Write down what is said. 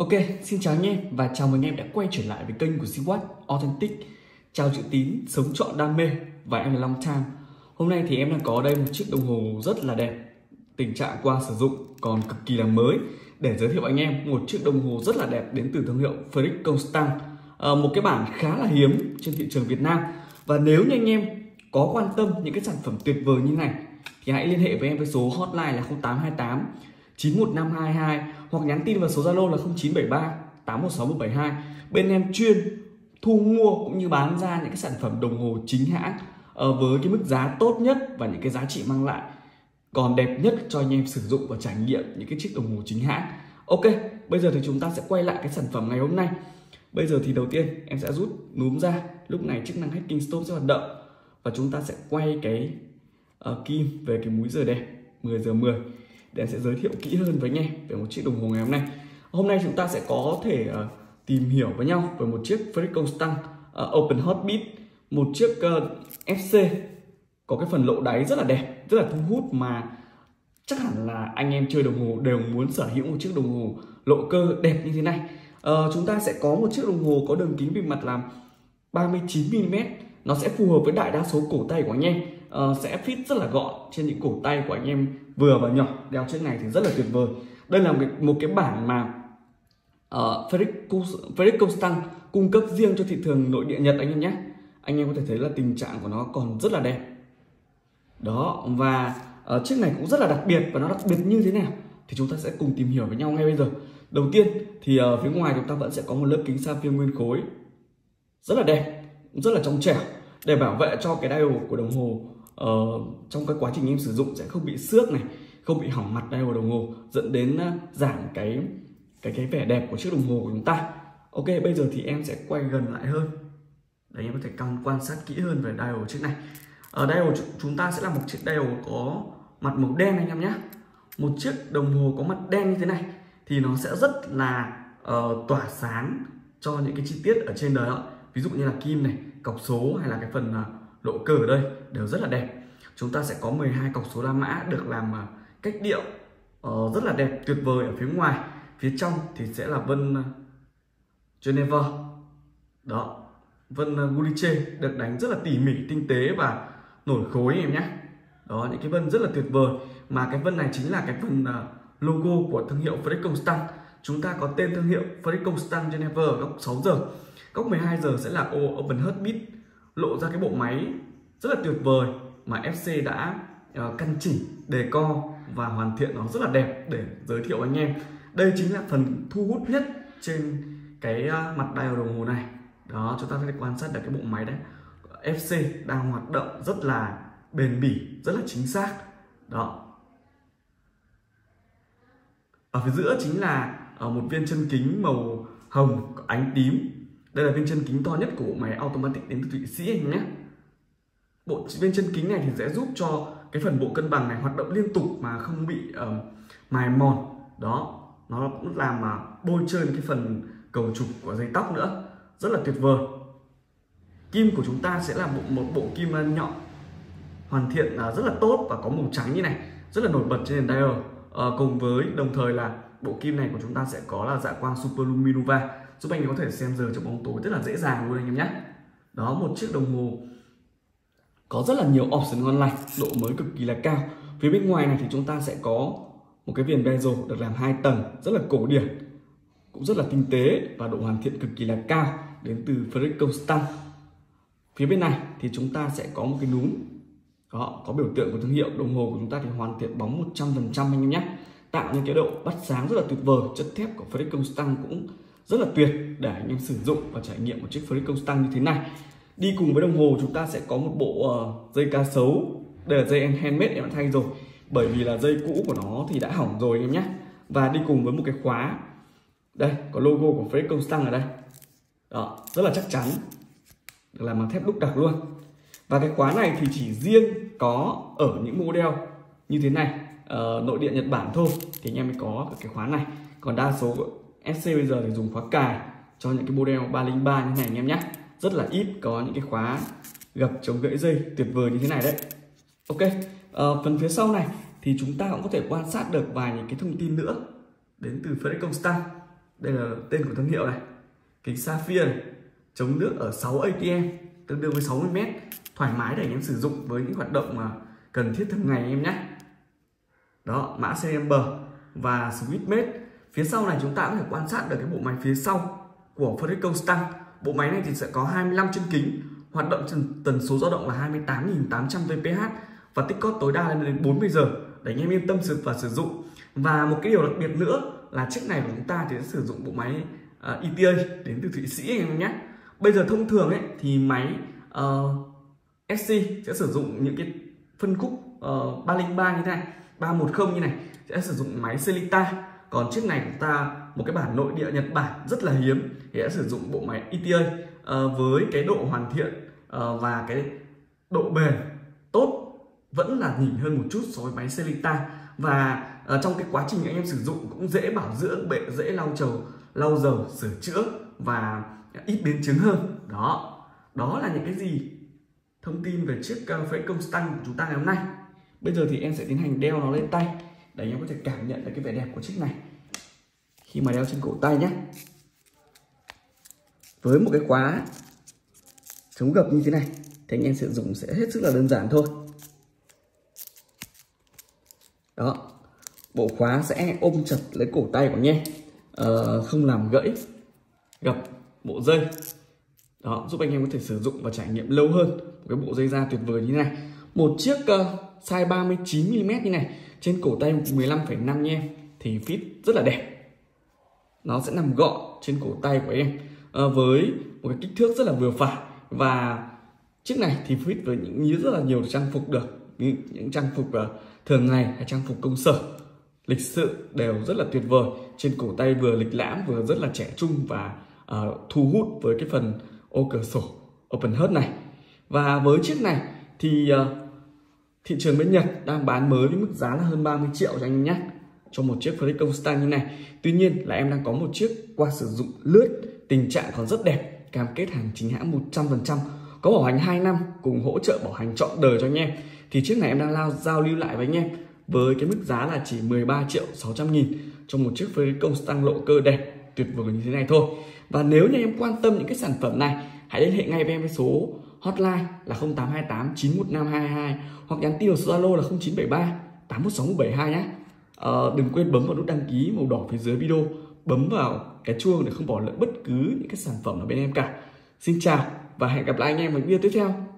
Ok, xin chào anh em và chào mừng anh em đã quay trở lại với kênh của Siwatt Authentic. Chào chữ tín, sống trọn đam mê và em là Long Time Hôm nay thì em đang có đây một chiếc đồng hồ rất là đẹp. Tình trạng qua sử dụng còn cực kỳ là mới. Để giới thiệu anh em một chiếc đồng hồ rất là đẹp đến từ thương hiệu Frederic Constant. À, Một cái bản khá là hiếm trên thị trường Việt Nam. Và nếu như anh em có quan tâm những cái sản phẩm tuyệt vời như này Thì hãy liên hệ với em với số hotline là 0828 91522 hoặc nhắn tin vào số Zalo là 0973 816172. Bên em chuyên thu mua cũng như bán ra những cái sản phẩm đồng hồ chính hãng ờ, với cái mức giá tốt nhất và những cái giá trị mang lại còn đẹp nhất cho anh em sử dụng và trải nghiệm những cái chiếc đồng hồ chính hãng. Ok, bây giờ thì chúng ta sẽ quay lại cái sản phẩm ngày hôm nay. Bây giờ thì đầu tiên em sẽ rút núm ra, lúc này chức năng hacking stop sẽ hoạt động và chúng ta sẽ quay cái uh, kim về cái múi giờ đẹp 10 giờ 10 để sẽ giới thiệu kỹ hơn với anh em về một chiếc đồng hồ ngày hôm nay. Hôm nay chúng ta sẽ có thể uh, tìm hiểu với nhau về một chiếc Frederic Constant uh, Open Heartbeat, một chiếc ờ, uh, FC có cái phần lộ đáy rất là đẹp, rất là thu hút mà chắc hẳn là anh em chơi đồng hồ đều muốn sở hữu một chiếc đồng hồ lộ cơ đẹp như thế này. Uh, chúng ta sẽ có một chiếc đồng hồ có đường kính bề mặt là 39 mm, nó sẽ phù hợp với đại đa số cổ tay của anh em uh, sẽ fit rất là gọn trên những cổ tay của anh em vừa và nhỏ. Đeo chiếc này thì rất là tuyệt vời. Đây là một cái, một cái bản mà ờ, uh, Frederick Constant cung cấp riêng cho thị trường nội địa Nhật anh em nhé. Anh em có thể thấy là tình trạng của nó còn rất là đẹp. Đó và uh, chiếc này cũng rất là đặc biệt và nó đặc biệt như thế nào thì chúng ta sẽ cùng tìm hiểu với nhau ngay bây giờ. Đầu tiên thì ở uh, phía ngoài chúng ta vẫn sẽ có một lớp kính sapphire nguyên khối. Rất là đẹp rất là trong trẻo để bảo vệ cho cái dial của đồng hồ uh, trong cái quá trình em sử dụng sẽ không bị xước này không bị hỏng mặt dial đồng hồ dẫn đến uh, giảm cái cái cái vẻ đẹp của chiếc đồng hồ của chúng ta. Ok bây giờ thì em sẽ quay gần lại hơn. Để em có thể quan quan sát kỹ hơn về dial chiếc này. Ở dial chúng ta sẽ là một chiếc dial có mặt màu đen anh em nhé một chiếc đồng hồ có mặt đen như thế này thì nó sẽ rất là uh, tỏa sáng cho những cái chi tiết ở trên đó ví dụ như là kim này cọc số hay là cái phần uh, lộ cờ ở đây đều rất là đẹp. Chúng ta sẽ có 12 cọc số la mã được làm à, cách điệu uh, rất là đẹp tuyệt vời ở phía ngoài. Phía trong thì sẽ là vân à, Geneva. Đó vân à, Guliche được đánh rất là tỉ mỉ tinh tế và nổi khối em nhé. Đó những cái vân rất là tuyệt vời. Mà cái vân này chính là cái vân logo của thương hiệu Fred Constant. Chúng ta có tên thương hiệu Fred Constant Geneva ở góc 6 giờ. Góc 12 giờ sẽ là ô Open Heartbeat lộ ra cái bộ máy rất là tuyệt vời mà FC đã uh, căn chỉnh đề co và hoàn thiện nó rất là đẹp để giới thiệu anh em. Đây chính là phần thu hút nhất trên cái uh, mặt dial đồng hồ này. Đó chúng ta sẽ quan sát được cái bộ máy đấy. FC đang hoạt động rất là bền bỉ rất là chính xác. Đó. Ở phía giữa chính là uh, một viên chân kính màu hồng ánh tím đây là viên chân kính to nhất của bộ máy automatic đến từ thụy sĩ anh nhé. Bộ viên chân kính này thì sẽ giúp cho cái phần bộ cân bằng này hoạt động liên tục mà không bị uh, mài mòn. Đó nó cũng làm mà bôi trơn cái phần cầu trục của dây tóc nữa. Rất là tuyệt vời. Kim của chúng ta sẽ là một, một bộ kim nhọn hoàn thiện uh, rất là tốt và có màu trắng như này. Rất là nổi bật trên nền dial. Uh, cùng với đồng thời là bộ kim này của chúng ta sẽ có là dạ quang super luminova giúp anh có thể xem giờ trong bóng tối rất là dễ dàng luôn anh em nhé. Đó, một chiếc đồng hồ có rất là nhiều option ngon lành, độ mới cực kỳ là cao. Phía bên ngoài này thì chúng ta sẽ có một cái viền bezel được làm hai tầng, rất là cổ điển, cũng rất là tinh tế và độ hoàn thiện cực kỳ là cao, đến từ Frederic Constant. Phía bên này thì chúng ta sẽ có một cái núm. Đó, có biểu tượng của thương hiệu, đồng hồ của chúng ta thì hoàn thiện bóng 100% anh em nhé. Tạo nên cái độ bắt sáng rất là tuyệt vời, chất thép của Frederic Constant cũng rất là tuyệt để anh em sử dụng và trải nghiệm một chiếc Free Constant như thế này. Đi cùng với đồng hồ chúng ta sẽ có một bộ uh, dây cá sấu. Đây là dây handmade em đã thay rồi. Bởi vì là dây cũ của nó thì đã hỏng rồi em nhé. Và đi cùng với một cái khóa. Đây có logo của Frederic Constant ở đây. Đó rất là chắc chắn. Được làm bằng thép đúc đặc luôn. Và cái khóa này thì chỉ riêng có ở những model như thế này. Uh, nội địa Nhật Bản thôi. Thì anh em mới có cái khóa này. Còn đa số SC bây giờ thì dùng khóa cài cho những cái model 303 như này anh em nhé. Rất là ít có những cái khóa gập chống gãy dây tuyệt vời như thế này đấy. Ok à, phần phía sau này thì chúng ta cũng có thể quan sát được vài những cái thông tin nữa đến từ Frederick Constant đây là tên của thương hiệu này. Kính sapphire này chống nước ở 6 atm tương đương với 60 mét thoải mái để anh em sử dụng với những hoạt động mà cần thiết thường ngày anh em nhé. Đó mã serial number và switch mate phía sau này chúng ta có thể quan sát được cái bộ máy phía sau của Frederick Constant bộ máy này thì sẽ có 25 chân kính hoạt động tần số dao động là 28.800 VPH và tích cóp tối đa lên đến 40 giờ. Để anh em yên tâm sử và sử dụng. Và một cái điều đặc biệt nữa là chiếc này của chúng ta thì sẽ sử dụng bộ máy ờ, uh, ETA đến từ Thụy Sĩ anh em nhé. Bây giờ thông thường ấy thì máy ờ, uh, SC sẽ sử dụng những cái phân khúc ờ, uh, 303 như thế này 310 như này sẽ sử dụng máy Celita còn chiếc này của ta một cái bản nội địa Nhật Bản rất là hiếm thì đã sử dụng bộ máy ETA uh, ờ, với cái độ hoàn thiện uh, và cái độ bền tốt vẫn là nhỉnh hơn một chút so với máy Celita và uh, trong cái quá trình anh em sử dụng cũng dễ bảo dưỡng bệ dễ lau trầu lau dầu sửa chữa và ít biến chứng hơn. Đó đó là những cái gì? Thông tin về chiếc uh, phẩy công của chúng ta ngày hôm nay. Bây giờ thì em sẽ tiến hành đeo nó lên tay để anh em có thể cảm nhận được cái vẻ đẹp của chiếc này. Khi mà đeo trên cổ tay nhé với một cái khóa chống gập như thế này, thì anh em sử dụng sẽ hết sức là đơn giản thôi. Đó. Bộ khóa sẽ ôm chặt lấy cổ tay của anh em. Ờ, không làm gãy, gập bộ dây. Đó, giúp anh em có thể sử dụng và trải nghiệm lâu hơn một cái bộ dây da tuyệt vời như thế này một chiếc uh, size 39 mm như này trên cổ tay 15,5 nha em thì fit rất là đẹp. Nó sẽ nằm gọn trên cổ tay của em à, với một cái kích thước rất là vừa phải. Và chiếc này thì fit với những rất là nhiều trang phục được những, những trang phục uh, thường ngày hay trang phục công sở. Lịch sự đều rất là tuyệt vời trên cổ tay vừa lịch lãm vừa rất là trẻ trung và uh, thu hút với cái phần ô cửa sổ open heart này. Và với chiếc này thì uh, thị trường bên Nhật đang bán mới với mức giá là hơn 30 triệu cho anh em nhé cho một chiếc Freddy Constant như này. Tuy nhiên là em đang có một chiếc qua sử dụng lướt tình trạng còn rất đẹp cam kết hàng chính hãng 100% có bảo hành 2 năm cùng hỗ trợ bảo hành trọn đời cho anh em. Thì chiếc này em đang lao giao lưu lại với anh em với cái mức giá là chỉ 13 triệu 600 nghìn cho một chiếc Freddy Constant lộ cơ đẹp tuyệt vời như thế này thôi. Và nếu như em quan tâm những cái sản phẩm này hãy liên hệ ngay với em với số hotline là 0828 915 222 hoặc nhắn tin vào số Zalo là 0973 816 172 nhé. À, đừng quên bấm vào nút đăng ký màu đỏ phía dưới video, bấm vào cái chuông để không bỏ lỡ bất cứ những cái sản phẩm ở bên em cả. Xin chào và hẹn gặp lại anh em ở video tiếp theo.